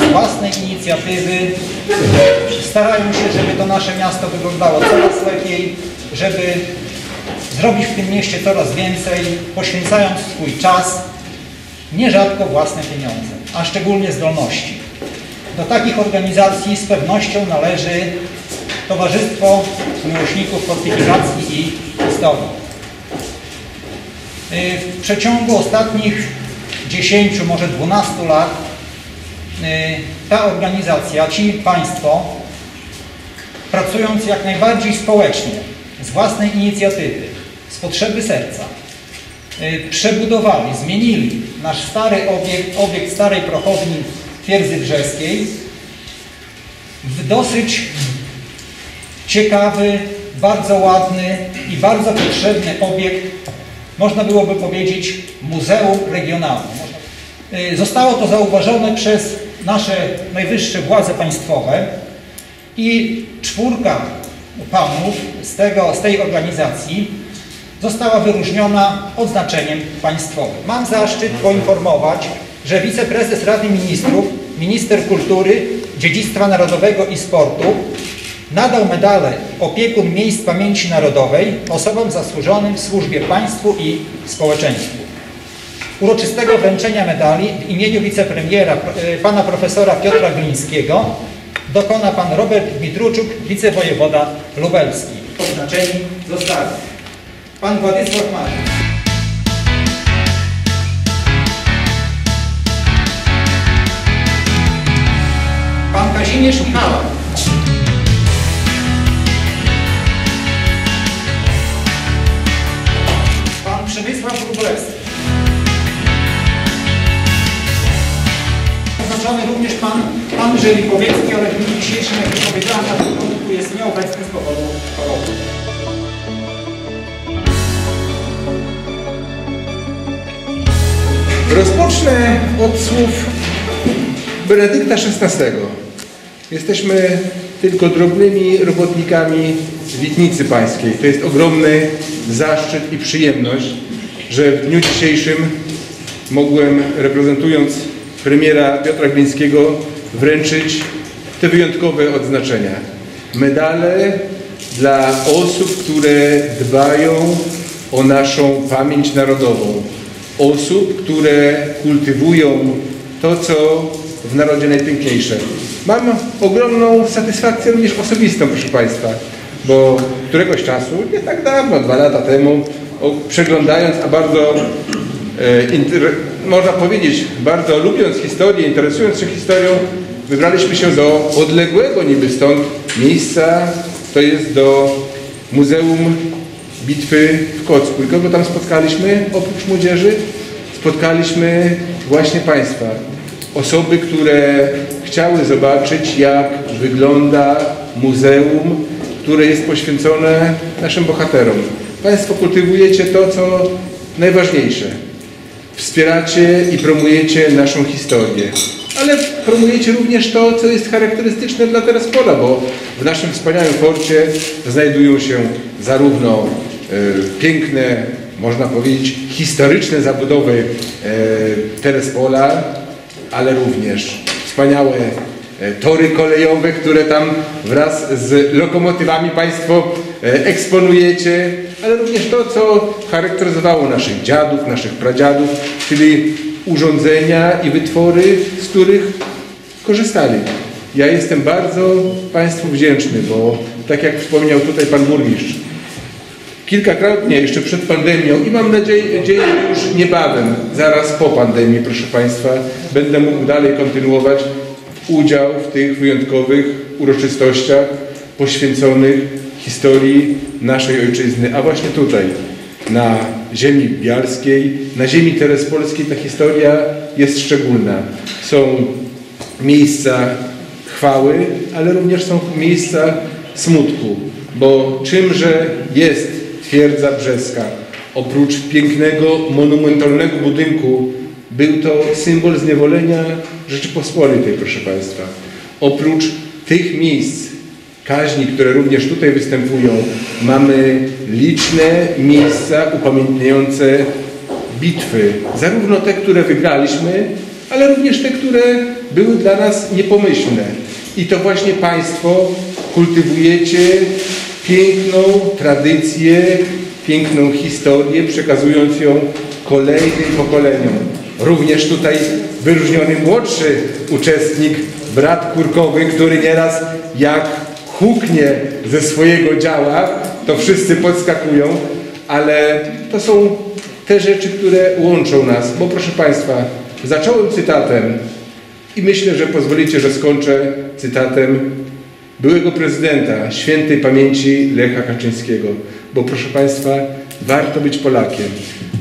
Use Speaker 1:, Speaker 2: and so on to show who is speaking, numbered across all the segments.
Speaker 1: z własnej inicjatywy starają się, żeby to nasze miasto wyglądało coraz lepiej, żeby zrobić w tym mieście coraz więcej, poświęcając swój czas, nierzadko własne pieniądze, a szczególnie zdolności. Do takich organizacji z pewnością należy Towarzystwo Miłośników Fortyfikacji i Historii. Y, W przeciągu ostatnich 10, może 12 lat ta organizacja, ci Państwo, pracując jak najbardziej społecznie, z własnej inicjatywy, z potrzeby serca, y, przebudowali, zmienili nasz stary obiekt, obiekt starej prochowni Twierdzy Brzeskiej w dosyć ciekawy, bardzo ładny i bardzo potrzebny obiekt, można byłoby powiedzieć muzeum regionalne. Y, Zostało to zauważone przez nasze najwyższe władze państwowe i czwórka panów z, tego, z tej organizacji została wyróżniona odznaczeniem państwowym. Mam zaszczyt poinformować, że wiceprezes Rady Ministrów, minister kultury, dziedzictwa narodowego i sportu nadał medale opiekun miejsc pamięci narodowej osobom zasłużonym w służbie państwu i społeczeństwu. Uroczystego wręczenia medali w imieniu wicepremiera e, pana profesora Piotra Glińskiego dokona pan Robert Dmitruczuk, wicewojewoda lubelski. Oznaczeni zostali pan Władysław Marek. Pan Kazimierz Michała. Pan Przemysław Wróblewski. Oznaczony również pan Andrzej Lipowiecki, ale w dniu dzisiejszym, jak już powiedziałem, na początku jest nieobecny z powodu choroby.
Speaker 2: Rozpocznę od słów Benedykta XVI. Jesteśmy tylko drobnymi robotnikami Witnicy Pańskiej. To jest ogromny zaszczyt i przyjemność, że w dniu dzisiejszym mogłem, reprezentując premiera Piotra Glińskiego, wręczyć te wyjątkowe odznaczenia. Medale dla osób, które dbają o naszą pamięć narodową, osób, które kultywują to, co w narodzie najpiękniejsze. Mam ogromną satysfakcję również osobistą, proszę Państwa, bo któregoś czasu, nie tak dawno, dwa lata temu, przeglądając, a bardzo, można powiedzieć, bardzo lubiąc historię, interesując się historią, wybraliśmy się do odległego niby stąd miejsca, to jest do Muzeum Bitwy w Kocku. I kogo tam spotkaliśmy oprócz młodzieży? Spotkaliśmy właśnie Państwa. Osoby, które chciały zobaczyć, jak wygląda muzeum, które jest poświęcone naszym bohaterom. Państwo kultywujecie to, co najważniejsze. Wspieracie i promujecie naszą historię. Ale promujecie również to, co jest charakterystyczne dla Terespola, bo w naszym wspaniałym porcie znajdują się zarówno e, piękne, można powiedzieć, historyczne zabudowy e, Terespola, ale również wspaniałe tory kolejowe, które tam wraz z lokomotywami Państwo e, eksponujecie, ale również to, co charakteryzowało naszych dziadów, naszych pradziadów, czyli urządzenia i wytwory, z których korzystali. Ja jestem bardzo Państwu wdzięczny, bo tak jak wspomniał tutaj Pan Burmistrz, kilkakrotnie jeszcze przed pandemią i mam nadzieję że już niebawem, zaraz po pandemii, proszę Państwa, będę mógł dalej kontynuować udział w tych wyjątkowych uroczystościach poświęconych historii naszej ojczyzny. A właśnie tutaj, na ziemi bialskiej, na ziemi terespolskiej ta historia jest szczególna. Są miejsca chwały, ale również są miejsca smutku, bo czymże jest twierdza brzeska? Oprócz pięknego, monumentalnego budynku był to symbol zniewolenia Rzeczypospolitej, proszę Państwa. Oprócz tych miejsc kaźni, które również tutaj występują, mamy liczne miejsca upamiętniające bitwy, zarówno te, które wygraliśmy, ale również te, które były dla nas niepomyślne. I to właśnie Państwo kultywujecie piękną tradycję, piękną historię, przekazując ją kolejnym pokoleniom. Również tutaj wyróżniony młodszy uczestnik, brat Kurkowy, który nieraz jak huknie ze swojego działa, to wszyscy podskakują, ale to są te rzeczy, które łączą nas. Bo proszę Państwa, zacząłem cytatem i myślę, że pozwolicie, że skończę cytatem byłego prezydenta świętej pamięci Lecha Kaczyńskiego. Bo proszę Państwa, warto być Polakiem.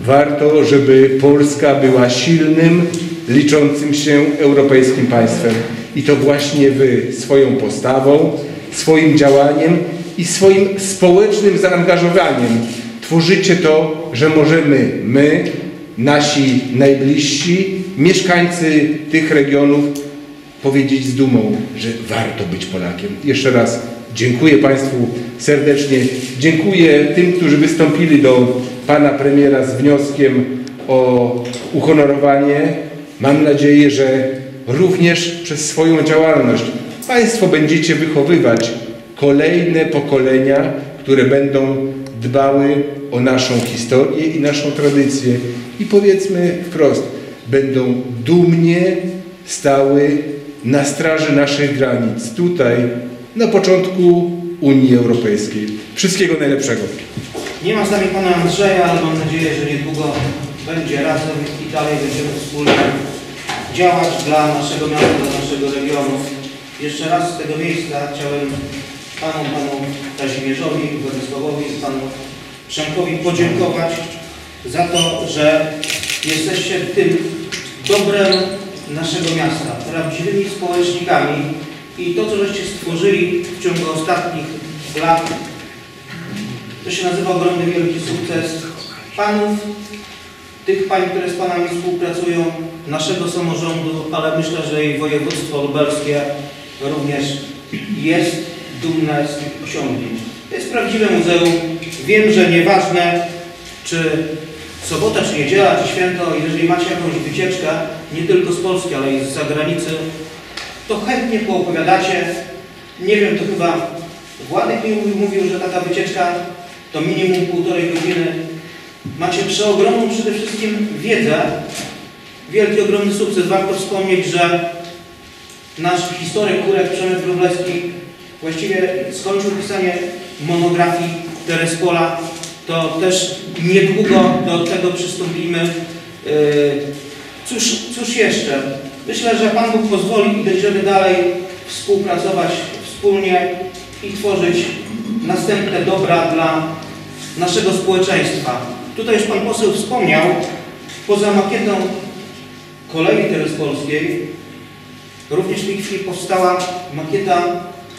Speaker 2: Warto, żeby Polska była silnym, liczącym się europejskim państwem. I to właśnie Wy swoją postawą, swoim działaniem i swoim społecznym zaangażowaniem tworzycie to, że możemy my, nasi najbliżsi, mieszkańcy tych regionów powiedzieć z dumą, że warto być Polakiem. Jeszcze raz dziękuję Państwu serdecznie. Dziękuję tym, którzy wystąpili do Pana Premiera z wnioskiem o uhonorowanie. Mam nadzieję, że również przez swoją działalność Państwo będziecie wychowywać kolejne pokolenia, które będą dbały o naszą historię i naszą tradycję i powiedzmy wprost, będą dumnie stały na straży naszych granic, tutaj na początku Unii Europejskiej. Wszystkiego najlepszego.
Speaker 3: Nie ma z nami pana Andrzeja, ale mam nadzieję, że niedługo będzie razem i dalej będziemy wspólnie działać dla naszego miasta, dla naszego regionu. Jeszcze raz z tego miejsca chciałem panu, panu Kazimierzowi, Władysławowi i panu Przemkowi podziękować za to, że jesteście tym dobrem naszego miasta, prawdziwymi społecznikami i to, co żeście stworzyli w ciągu ostatnich lat, to się nazywa ogromny wielki sukces panów, tych pań, które z panami współpracują, naszego samorządu, ale myślę, że i województwo lubelskie również jest dumne z tych osiągnięć. To jest prawdziwe muzeum. Wiem, że nieważne, czy sobota, czy niedziela, czy święto, jeżeli macie jakąś wycieczkę, nie tylko z Polski, ale i z zagranicy, to chętnie poopowiadacie. Nie wiem, to chyba Władek mi mówił- że taka wycieczka to minimum półtorej godziny. Macie przeogromną przede wszystkim wiedzę, wielki, ogromny sukces. Warto wspomnieć, że nasz historyk Kurek Przemek Wróblewski właściwie skończył pisanie monografii Terespola. To też niedługo do tego przystąpimy. Yy, Cóż, cóż jeszcze? Myślę, że Pan Bóg pozwoli i będziemy dalej współpracować wspólnie i tworzyć następne dobra dla naszego społeczeństwa. Tutaj już Pan poseł wspomniał, poza makietą kolei terespolskiej, również w tej chwili powstała makieta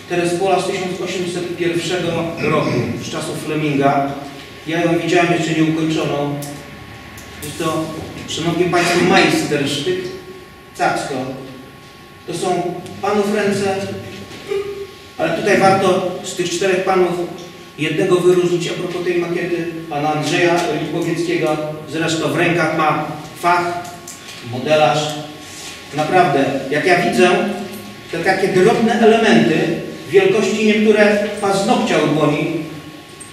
Speaker 3: Terespola z 1801 roku, z czasów Fleminga. Ja ją widziałem jeszcze nieukończoną. Jest to, Szanowni Państwo, majstersztyk Cacko. To są Panów ręce, ale tutaj warto z tych czterech Panów jednego wyróżnić a propos tej makiety, Pana Andrzeja Lipowieckiego. Zresztą w rękach ma fach, modelarz. Naprawdę, jak ja widzę te takie drobne elementy wielkości niektóre paznokcia u dłoni,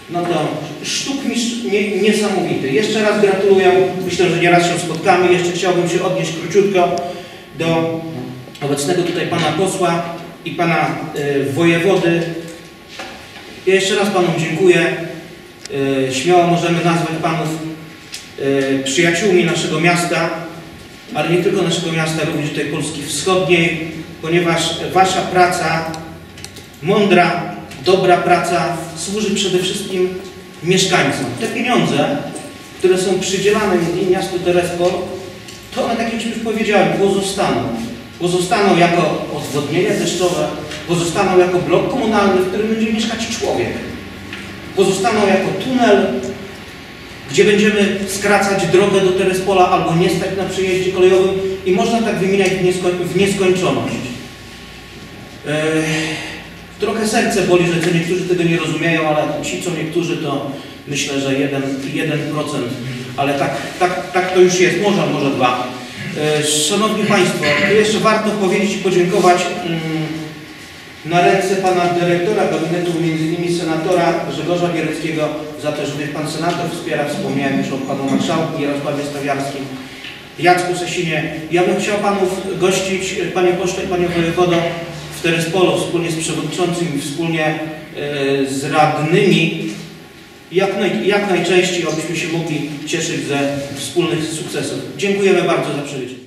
Speaker 3: no to sztukmistrz nie, niesamowity. Jeszcze raz gratuluję. Myślę, że nieraz się spotkamy. Jeszcze chciałbym się odnieść króciutko do obecnego tutaj pana posła i pana y, wojewody. Ja jeszcze raz panom dziękuję. Y, śmiało możemy nazwać panów y, przyjaciółmi naszego miasta, ale nie tylko naszego miasta, również tej Polski Wschodniej, ponieważ wasza praca, mądra, dobra praca służy przede wszystkim mieszkańcom. Te pieniądze, które są przydzielane miastu Terespol, to one, tak jak już powiedziałem, pozostaną. Pozostaną jako odwodnienia deszczowe, pozostaną jako blok komunalny, w którym będzie mieszkać człowiek. Pozostaną jako tunel, gdzie będziemy skracać drogę do Terespola albo nie stać na przejeździe kolejowym i można tak wymieniać w, nieskoń- w nieskończoność. Ech, Trochę serce boli, że niektórzy tego nie rozumieją, ale ci, co niektórzy, to myślę, że 1%, 1% ale tak, tak, tak to już jest, może, może dwa. E, Szanowni Państwo, tu jeszcze warto powiedzieć i podziękować mm, na ręce Pana Dyrektora Gabinetu, innymi Senatora Grzegorza Biereckiego za to, że Pan Senator wspiera. Wspomniałem już o Panu Marszałku Jarosławie Stawiarskim, Jacku Sesinie. Ja bym chciał Panów gościć, Panie Pośle i Panie Wojewodo, w Terespolu wspólnie z Przewodniczącym i wspólnie e, z radnymi jak, naj, jak najczęściej, abyśmy się mogli cieszyć ze wspólnych sukcesów. Dziękujemy bardzo za przybycie.